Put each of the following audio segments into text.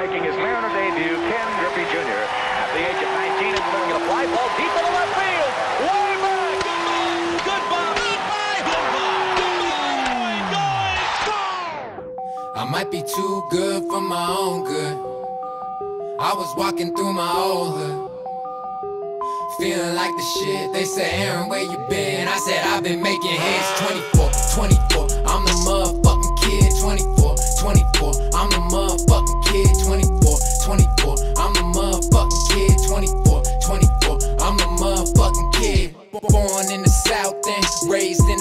making his Mariner debut, Ken Griffey Jr. At the age of 19 and throwing a fly ball deep into left field. Way back. Goodbye, goodbye, goodbye, goodbye, goodbye. I might be too good for my own good. I was walking through my old hood. Feeling like the shit. They said, Aaron, where you been? I said, I've been making hits 24, 24.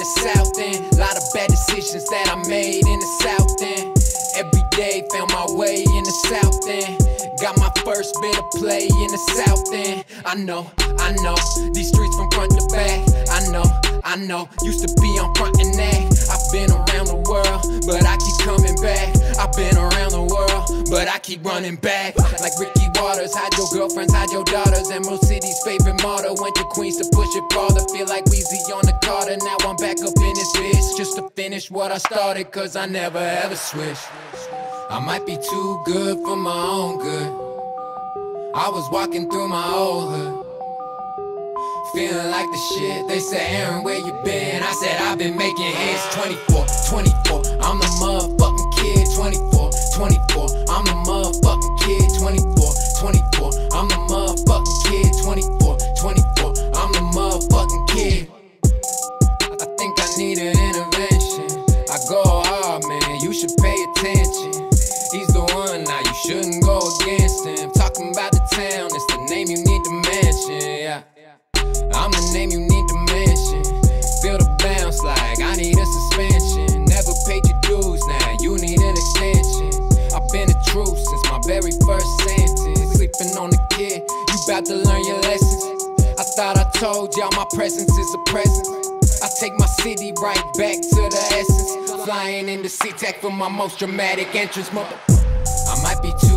South End. Lot of bad decisions that I made in the South End. Every day found my way in the South End. Got my first bit of play in the South End. I know, I know, these streets from front to back. I know, I know, used to be on front and neck. I've been around the world, but I keep coming back. I've been around the world, but I keep running back. Like Ricky Watters, hide your girlfriends, hide your daughters. Emerald favorite finish what I started, cause I never ever switch. I might be too good for my own good. I was walking through my old hood. Feeling like the shit. They say, Aaron, where you been? I said, I've been making hits 24, 24. I'm the motherfucking kid 24, 24. I'm the motherfucking should pay attention. He's the one now. You shouldn't go against him. Talking about the town, it's the name you need to mention. Yeah, I'm the name you need to mention. Feel the bounce like I need a suspension. Never paid your dues, now you need an extension. I've been the truth since my very first sentence. Sleeping on the kid, you about to learn your lessons. I thought I told y'all my presence is a presence. I take my city right back to the essence. Flying in the SeaTac for my most dramatic entrance, mother. I might be too